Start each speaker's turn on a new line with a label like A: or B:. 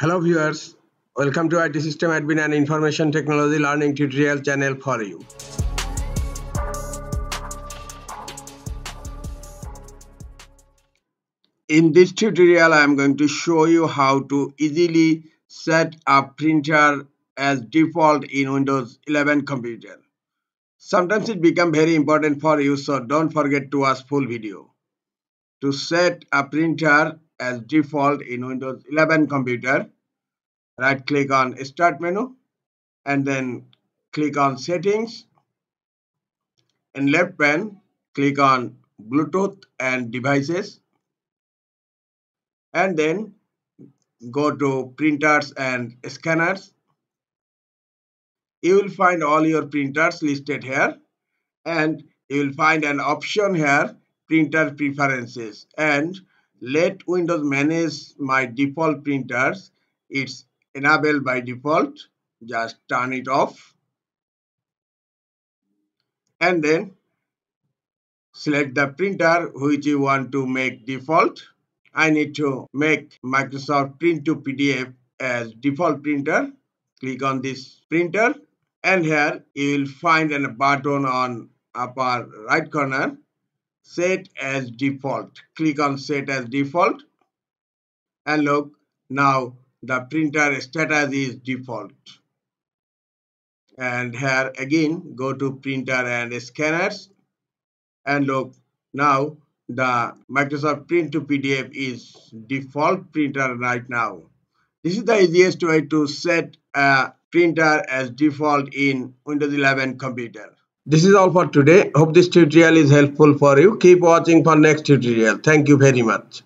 A: Hello viewers, welcome to IT System Admin and Information Technology Learning Tutorial channel for you. In this tutorial, I am going to show you how to easily set a printer as default in Windows 11 computer. Sometimes it become very important for you, so don't forget to watch full video. To set a printer as default in Windows 11 computer. Right click on start menu and then click on settings. In left pane, click on Bluetooth and devices and then go to printers and scanners. You will find all your printers listed here and you will find an option here printer preferences and let Windows manage my default printers. It's enabled by default. Just turn it off. And then select the printer which you want to make default. I need to make Microsoft Print to PDF as default printer. Click on this printer and here you will find a button on upper right corner set as default click on set as default and look now the printer status is default and here again go to printer and scanners and look now the Microsoft Print to PDF is default printer right now. This is the easiest way to set a printer as default in Windows 11 computer. This is all for today. Hope this tutorial is helpful for you. Keep watching for next tutorial. Thank you very much.